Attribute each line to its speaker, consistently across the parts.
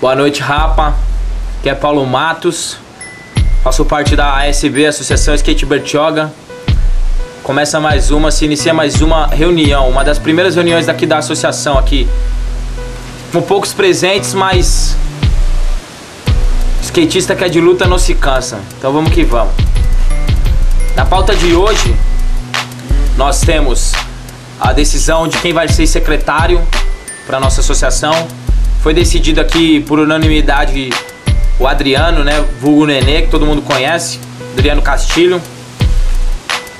Speaker 1: Boa noite, rapa. Aqui é Paulo Matos. Faço parte da ASB, Associação Skate Bertioga. Começa mais uma, se inicia mais uma reunião, uma das primeiras reuniões daqui da associação aqui. Com poucos presentes, mas skatista que é de luta não se cansa. Então vamos que vamos. Na pauta de hoje, nós temos a decisão de quem vai ser secretário para nossa associação. Foi decidido aqui por unanimidade o Adriano, né? Vulgo Nenê, que todo mundo conhece. Adriano Castilho.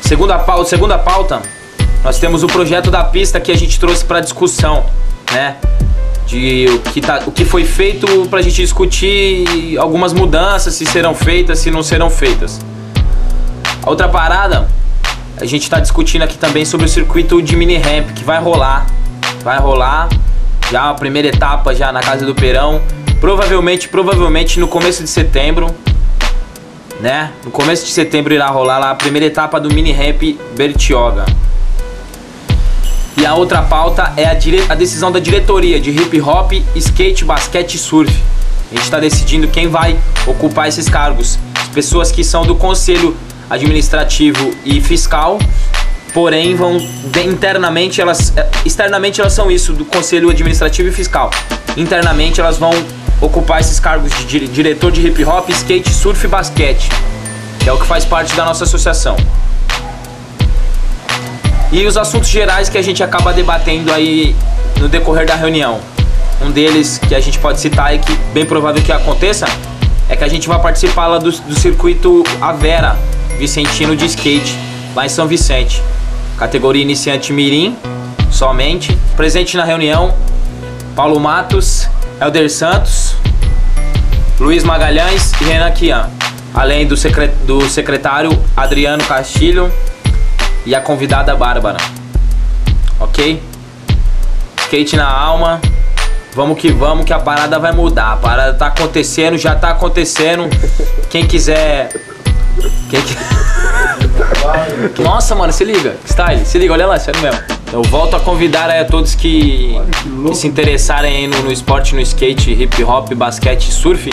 Speaker 1: Segunda pauta, segunda pauta, nós temos o projeto da pista que a gente trouxe para discussão, né? De o que, tá, o que foi feito para a gente discutir algumas mudanças, se serão feitas, se não serão feitas. A outra parada, a gente está discutindo aqui também sobre o circuito de mini ramp que vai rolar. Vai rolar já a primeira etapa já na casa do Perão. Provavelmente, provavelmente no começo de setembro, né? No começo de setembro irá rolar lá a primeira etapa do mini ramp Bertioga. E a outra pauta é a, dire... a decisão da diretoria de hip hop, skate, basquete e surf. A gente está decidindo quem vai ocupar esses cargos. As pessoas que são do conselho administrativo e fiscal, porém vão internamente elas externamente elas são isso do conselho administrativo e fiscal. Internamente elas vão ocupar esses cargos de diretor de hip hop, skate, surf e basquete, que é o que faz parte da nossa associação. E os assuntos gerais que a gente acaba debatendo aí no decorrer da reunião. Um deles que a gente pode citar e que bem provável que aconteça é que a gente vai participar lá do, do circuito Avera, Vicentino de skate, lá em São Vicente. Categoria iniciante Mirim, somente. Presente na reunião, Paulo Matos, Helder Santos, Luiz Magalhães e Renan Kian. Além do, secret do secretário Adriano Castilho e a convidada Bárbara. Ok? Skate na alma. Vamos que vamos, que a parada vai mudar. A parada tá acontecendo, já tá acontecendo. Quem quiser quem que... Nossa, mano, se liga. Style, se liga, olha lá, sério mesmo. Eu volto a convidar aí a todos que, que se interessarem no, no, esporte, no skate, hip hop, basquete surf,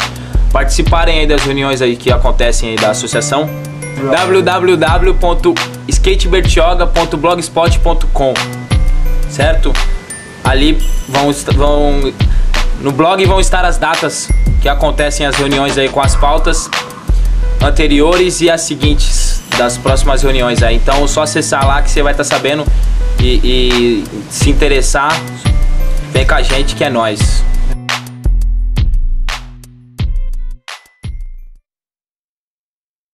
Speaker 1: participarem aí das reuniões aí que acontecem aí da associação www.skatebertioga.blogspot.com Certo? Ali vão, vão no blog vão estar as datas que acontecem as reuniões aí com as pautas anteriores e as seguintes das próximas reuniões aí. Então só acessar lá que você vai estar tá sabendo e, e se interessar, vem com a gente que é nós.